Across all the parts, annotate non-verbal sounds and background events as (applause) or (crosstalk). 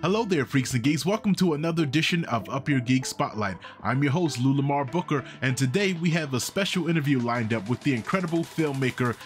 Hello there, freaks and geeks. Welcome to another edition of Up Your Geek Spotlight. I'm your host, Lou Lamar Booker, and today we have a special interview lined up with the incredible filmmaker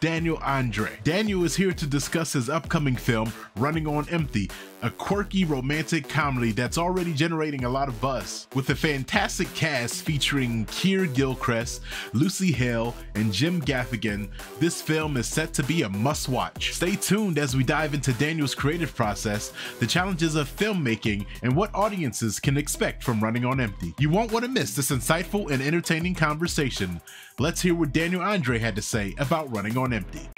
Daniel Andre. Daniel is here to discuss his upcoming film, Running on Empty, a quirky romantic comedy that's already generating a lot of buzz. With a fantastic cast featuring Keir Gilchrist, Lucy Hale, and Jim Gaffigan, this film is set to be a must watch. Stay tuned as we dive into Daniel's creative process, the challenges of filmmaking, and what audiences can expect from Running on Empty. You won't want to miss this insightful and entertaining conversation. Let's hear what Daniel Andre had to say about Running on Empty.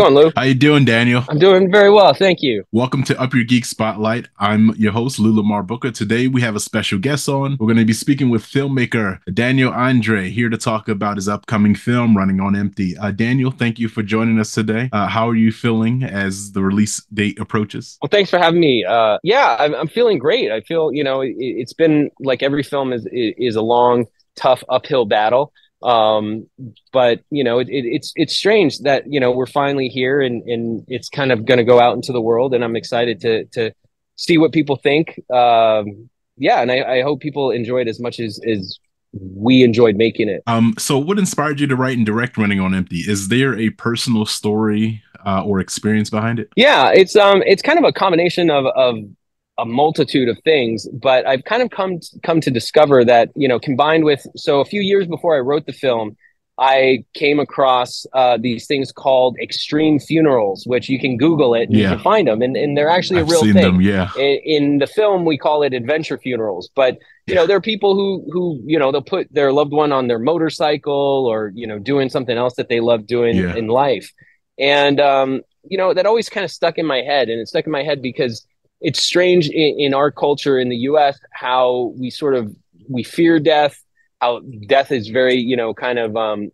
Going, Lou? How are you doing, Daniel? I'm doing very well, thank you. Welcome to Up Your Geek Spotlight. I'm your host, Lou Lamar Booker. Today we have a special guest on. We're going to be speaking with filmmaker Daniel Andre here to talk about his upcoming film, Running on Empty. Uh, Daniel, thank you for joining us today. Uh, how are you feeling as the release date approaches? Well, thanks for having me. Uh, yeah, I'm, I'm feeling great. I feel, you know, it, it's been like every film is is a long, tough uphill battle um but you know it, it, it's it's strange that you know we're finally here and and it's kind of going to go out into the world and i'm excited to to see what people think. Um yeah and i, I hope people enjoy it as much as as we enjoyed making it. Um so what inspired you to write and direct running on empty? Is there a personal story uh, or experience behind it? Yeah it's um it's kind of a combination of of a multitude of things but i've kind of come to, come to discover that you know combined with so a few years before i wrote the film i came across uh, these things called extreme funerals which you can google it and yeah. you can find them and, and they're actually I've a real seen thing them, yeah in, in the film we call it adventure funerals but you know there are people who who you know they'll put their loved one on their motorcycle or you know doing something else that they love doing Yeah. in life and um you know that always kind of stuck in my head and it stuck in my head because it's strange in, in our culture in the US how we sort of we fear death, how death is very, you know, kind of um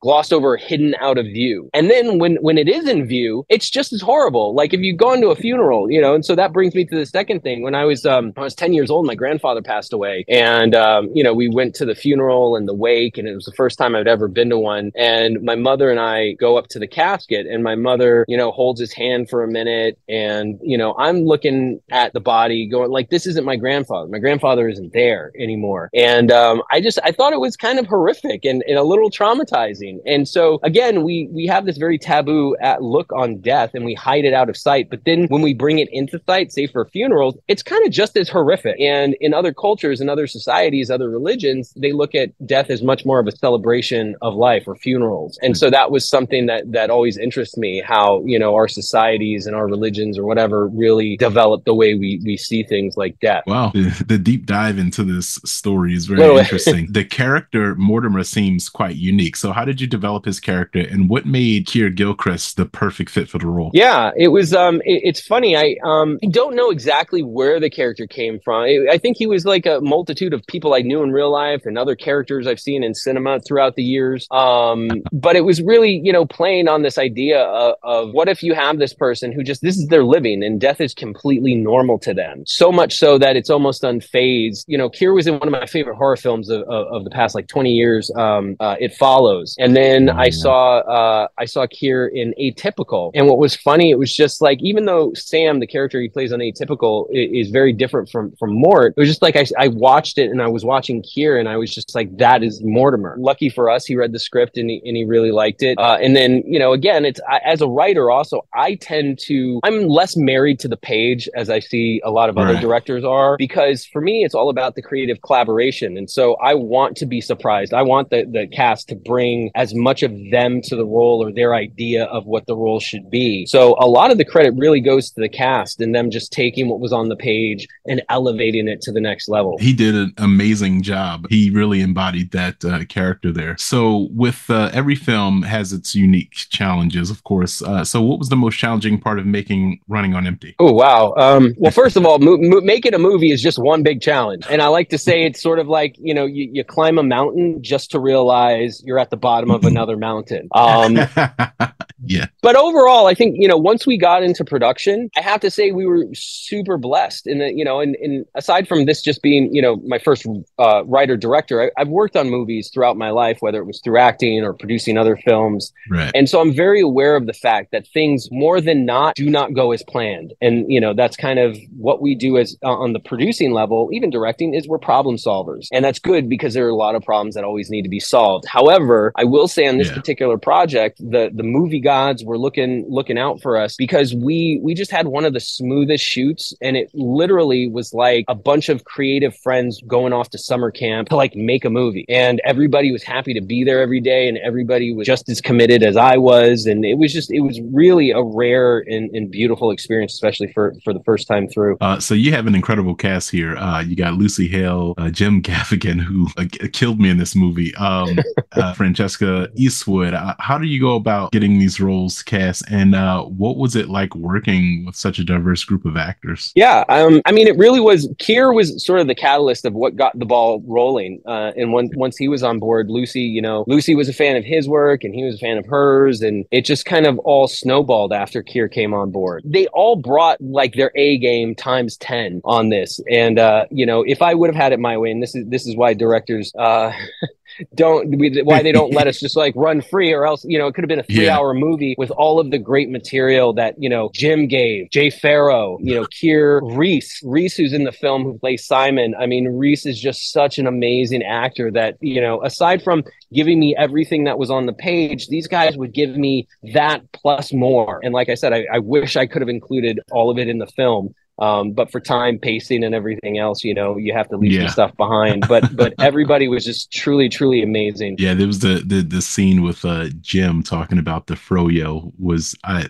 glossed over hidden out of view. And then when when it is in view it's just as horrible. Like if you go into a funeral you know and so that brings me to the second thing. When i was um i was 10 years old my grandfather passed away. And um you know we went to the funeral and the wake and it was the first time i'd ever been to one. And my mother and i go up to the casket and my mother you know holds his hand for a minute. And you know i'm looking at the body going like this isn't my grandfather. My grandfather isn't there anymore. And um i just i thought it was kind of horrific and, and a little traumatizing and so again we we have this very taboo at look on death and we hide it out of sight. But then when we bring it into sight say for funerals it's kind of just as horrific. And in other cultures and other societies other religions they look at death as much more of a celebration of life or funerals. And so that was something that that always interests me how you know our societies and our religions or whatever really develop the way we we see things like death. Wow, the, the deep dive into this story is very (laughs) interesting. the character Mortimer seems quite unique. So, how did you develop his character, and what made Keir Gilchrist the perfect fit for the role? Yeah, it was. Um, it- it's funny. I um, don't know exactly where the character came from. I, I think he was like a multitude of people I knew in real life and other characters I've seen in cinema throughout the years. Um, but it was really, you know, playing on this idea of, of what if you have this person who just this is their living and death is completely normal to them. So much so that it's almost unfazed. You know, Keir was in one of my favorite horror films of, of, of the past like twenty years. Um, uh, it follows, and then Oh, I yeah. saw uh, I saw Keir in Atypical, and what was funny, it was just like even though Sam, the character he plays on Atypical, i- is very different from from Mort, it was just like I, I watched it and I was watching Keir, and I was just like, that is Mortimer. Lucky for us, he read the script and he, and he really liked it. Uh, and then you know, again, it's I, as a writer also, I tend to I'm less married to the page as I see a lot of other directors are because for me, it's all about the creative collaboration, and so I want to be surprised. I want the the cast to bring as much of them to the role or their idea of what the role should be. So a lot of the credit really goes to the cast and them just taking what was on the page and elevating it to the next level. He did an amazing job. He really embodied that uh, character there. So with uh, every film has its unique challenges, of course. Uh, so what was the most challenging part of making Running on Empty? Oh wow. Um, well, first of (laughs) all, mo- mo- making a movie is just one big challenge, and I like to say it's sort of like you know you, you climb a mountain just to realize you're at the bottom of another mountain. Um, (laughs) yeah. But overall, I think you know once we got into production, I have to say we were super blessed. In that you know, and, and aside from this just being you know my first uh, writer director, I, have worked on movies throughout my life, whether it was through acting or producing other films. Right. And so I'm very aware of the fact that things more than not do not go as planned, and you know that's kind of what we do as uh, on the producing level, even directing, is we're problem solvers, and that's good because there are a lot of problems that always need to be solved. However, I will say on this yeah. particular project, the the movie gods were looking looking out for us because we we just had one of the smoothest shoots. And it literally was like a bunch of creative friends going off to summer camp to like make a movie. And everybody was happy to be there every day and everybody was just as committed as I was. And it was just it was really a rare and, and beautiful experience especially for for the first time through. Uh, so you have an incredible cast here. Uh, you got Lucy Hale uh, Jim (laughs) Gaffigan who uh, killed me in this movie. Um, (laughs) uh, Francesca Eastwood. Uh, how do you go about getting these roles cast, and uh, what was it like working with such a diverse group of actors? Yeah, um, I mean, it really was. Keir was sort of the catalyst of what got the ball rolling, uh, and when, once he was on board, Lucy, you know, Lucy was a fan of his work, and he was a fan of hers, and it just kind of all snowballed after Keir came on board. They all brought like their A game times ten on this, and uh, you know, if I would have had it my way, and this is this is why directors. (laughs) Don't we, why they don't let us (laughs) just like run free or else you know it could have been a three yeah. hour movie with all of the great material that you know jim gave jay pharoah you know Keir (laughs) reese reese who's in the film who plays simon. I mean reese is just such an amazing actor that you know aside from giving me everything that was on the page these guys would give me that plus more. And like i said i, I wish i could have included all of it in the film um, but for time, pacing, and everything else, you know, you have to leave yeah. some stuff behind. But but (laughs) everybody was just truly, truly amazing. Yeah, there was the the, the scene with uh, Jim talking about the froyo was I,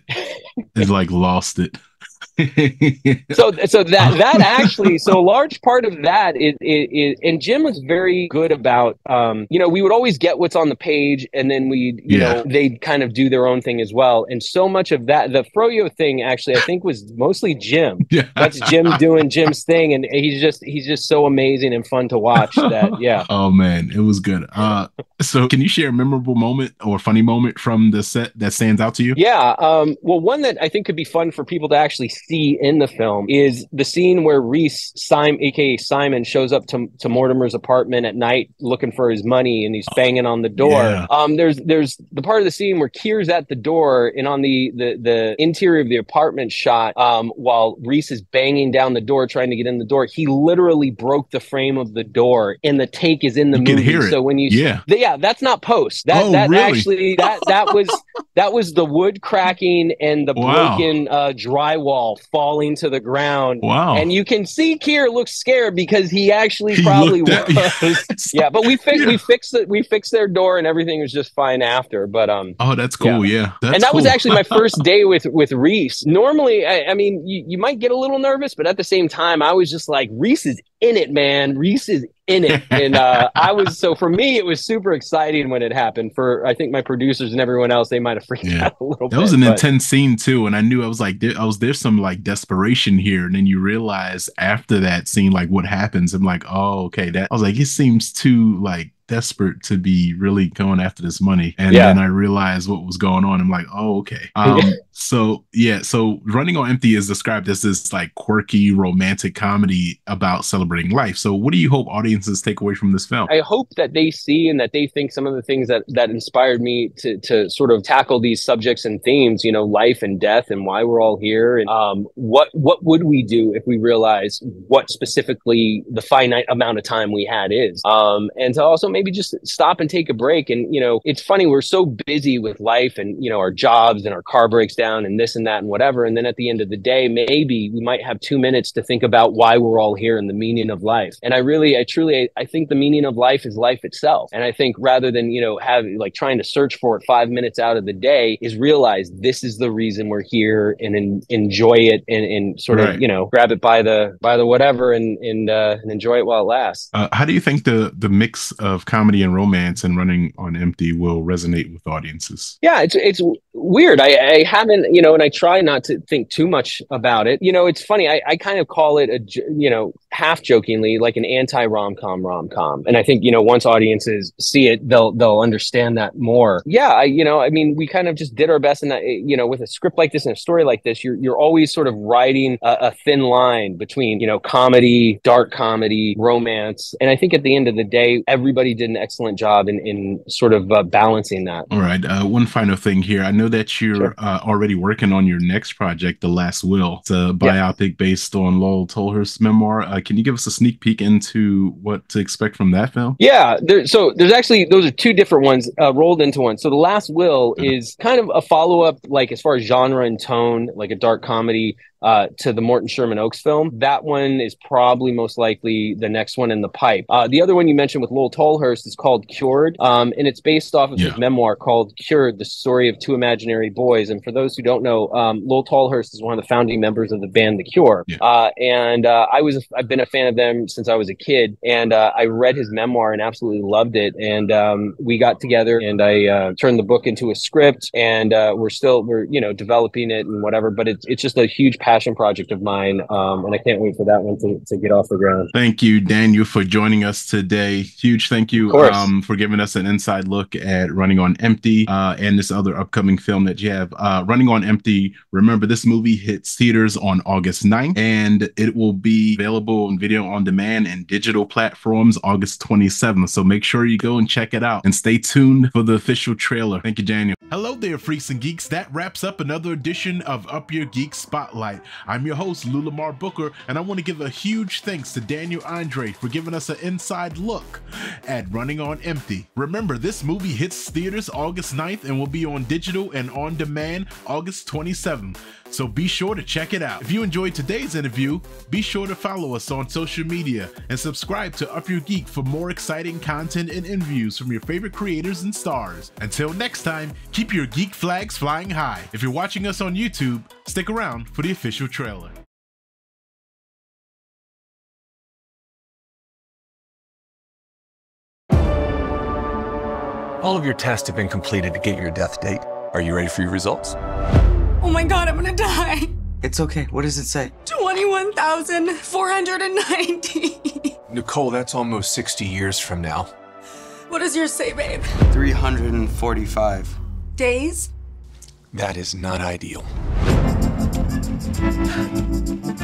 I like lost it. (laughs) (laughs) so so that that actually so a large part of that is, is, is, and Jim was very good about um you know we would always get what's on the page and then we you yeah. know they'd kind of do their own thing as well. And so much of that the froyo thing actually I think was mostly Jim. (laughs) Yeah. that's Jim doing Jim's thing and he's just he's just so amazing and fun to watch that (laughs) yeah. Oh man it was good. Uh so can you share a memorable moment or funny moment from the set that stands out to you? Yeah um well one that I think could be fun for people to actually see in the film is the scene where Reese, Simon, aka Simon, shows up to, to Mortimer's apartment at night looking for his money, and he's banging on the door. Yeah. Um, there's there's the part of the scene where Keir's at the door, and on the the the interior of the apartment shot, um, while Reese is banging down the door trying to get in the door, he literally broke the frame of the door, and the take is in the you movie. So when you yeah the, yeah, that's not post. That oh, that really? actually that that was that was the wood cracking and the (laughs) wow. broken uh, drywall falling to the ground. Wow. And you can see Keir looks scared because he actually he probably was. At, (laughs) yeah, but we fixed yeah. we fixed it. We fixed their door and everything was just fine after. But um Oh, that's cool. Yeah. yeah. That's and that cool. was actually my (laughs) first day with with Reese. Normally, I, I mean, you, you might get a little nervous, but at the same time, I was just like, Reese is in it, man. Reese is in it. And uh, I was so for me, it was super exciting when it happened. For I think my producers and everyone else, they might have freaked yeah. out a little. Bit. That bit, was an but... intense scene too, and I knew I was like, there, I was there's some like desperation here, and then you realize after that scene, like what happens. I'm like, oh, okay. That I was like, it seems too like desperate to be really going after this money. And yeah. then I realized what was going on. I'm like, oh, okay. (laughs) Um, so yeah, so Running on Empty is described as this like quirky romantic comedy about celebrating life. So what do you hope audiences take away from this film? I hope that they see and that they think some of the things that that inspired me to to sort of tackle these subjects and themes, you know, life and death and why we're all here and um, what what would we do if we realize what specifically the finite amount of time we had is. Um, and to also make maybe just stop and take a break. And, you know, it's funny, we're so busy with life and, you know, our jobs and our car breaks down and this and that and whatever. And then at the end of the day, maybe we might have two minutes to think about why we're all here and the meaning of life. And I really, I truly, I think the meaning of life is life itself. And I think rather than, you know, have like trying to search for it five minutes out of the day is realize this is the reason we're here and enjoy it and, and sort Right. of, you know, grab it by the, by the whatever and, and, uh, and enjoy it while it lasts. Uh, how do you think the the mix of comedy and romance and running on empty will resonate with audiences? Yeah, it's it's weird. I, I haven't, you know, and I try not to think too much about it. You know, it's funny. I, I kind of call it a, you know, half jokingly like an anti rom com rom com. And I think you know once audiences see it, they'll they'll understand that more. Yeah, I you know, I mean, we kind of just did our best in that. You know, with a script like this and a story like this, you're you're always sort of riding a, a thin line between you know comedy, dark comedy, romance, and I think at the end of the day, everybody did an excellent job in in sort of uh, balancing that. All right. Uh, one final thing here. I know that you're Sure. uh, already working on your next project, The Last Will. It's a biopic based on Lol Tolhurst's memoir. Uh, can you give us a sneak peek into what to expect from that film? Yeah, there, so there's actually those are two different ones uh, rolled into one. So the Last Will Mhm. is kind of a follow up, like as far as genre and tone, like a dark comedy uh, to the Morton Sherman Oaks film. That one is probably most likely the next one in the pipe. Uh, the other one you mentioned with Lol Tolhurst is called Cured, um, and it's based off of Yeah. his memoir called Cured: The Story of Two Imaginary Boys. And for those who don't know, um, Lol Tolhurst is one of the founding members of the band The Cure, Yeah. uh, and uh, I was I've been a fan of them since I was a kid, and uh, I read his memoir and absolutely loved it. And um, we got together, and I uh, turned the book into a script, and uh, we're still we're you know developing it and whatever. But it's it's just a huge passion project of mine, um, and I can't wait for that one to, to get off the ground. Thank you, Daniel, for joining us today. Huge thank you um, for giving us an inside look at Running on Empty uh, and this other upcoming film that you have. Uh, Running on Empty, remember, this movie hits theaters on August 9th, and it will be available on video on demand and digital platforms August 27th. So make sure you go and check it out and stay tuned for the official trailer. Thank you, Daniel. Hello there, freaks and geeks. That wraps up another edition of Up Your Geek Spotlight. I'm your host, Lou Lamar Booker, and I want to give a huge thanks to Daniel Andre for giving us an inside look at Running on Empty. Remember, this movie hits theaters August 9th and will be on digital and on demand August 27th. So be sure to check it out. If you enjoyed today's interview, be sure to follow us on social media and subscribe to Up Your Geek for more exciting content and interviews from your favorite creators and stars. Until next time, keep your geek flags flying high. If you're watching us on YouTube, stick around for the official trailer. All of your tests have been completed to get your death date. Are you ready for your results? Oh my god, I'm gonna die. It's okay. What does it say? 21,490. Nicole, that's almost 60 years from now. What does yours say, babe? 345. Days? That is not ideal.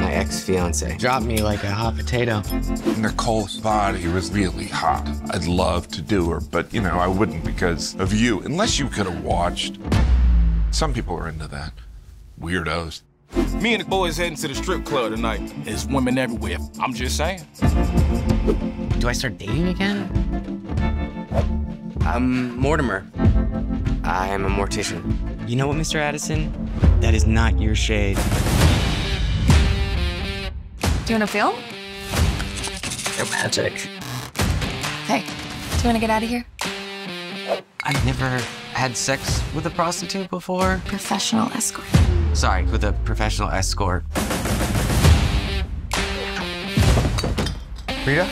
My ex fiance dropped me like a hot potato. Nicole's body was really hot. I'd love to do her, but you know, I wouldn't because of you, unless you could have watched. Some people are into that. Weirdos. Me and the boys heading to the strip club tonight. There's women everywhere. I'm just saying. Do I start dating again? I'm Mortimer. I am a mortician. You know what, Mr. Addison? That is not your shade. Do you wanna film? Romantic. Hey, do you wanna get out of here? I've never had sex with a prostitute before. Professional escort. Sorry, with a professional escort. Rita?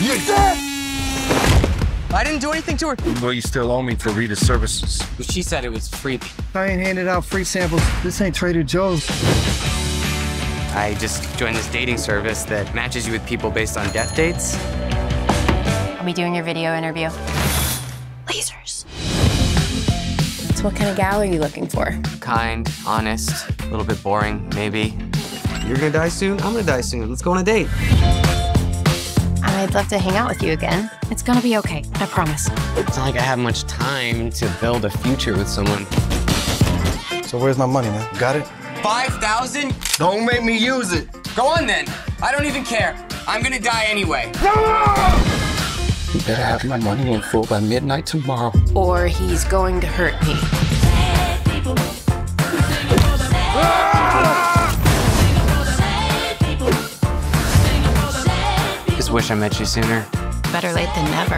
You dead? I didn't do anything to her. Well, you still owe me for Rita's services. She said it was free. I ain't handed out free samples. This ain't Trader Joe's. I just joined this dating service that matches you with people based on death dates. I'll be doing your video interview. Lasers. So what kind of gal are you looking for? Kind, honest, a little bit boring, maybe. You're gonna die soon? I'm gonna die soon. Let's go on a date. I'd love to hang out with you again. It's gonna be okay, I promise. It's not like I have much time to build a future with someone. So where's my money, man? Got it? 5,000? Don't make me use it. Go on then. I don't even care. I'm gonna die anyway. You better have my money in full by midnight tomorrow. Or he's going to hurt me. Ah! Just wish I met you sooner. Better late than never.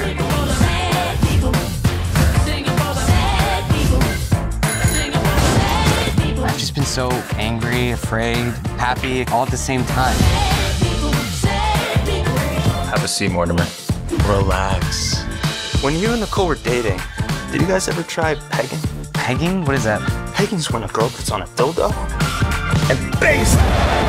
I've just been so angry, afraid, happy, all at the same time. Have a seat, Mortimer. Relax. When you and Nicole were dating, did you guys ever try pegging? Pegging? What is that? Pegging's when a girl puts on a dildo and base.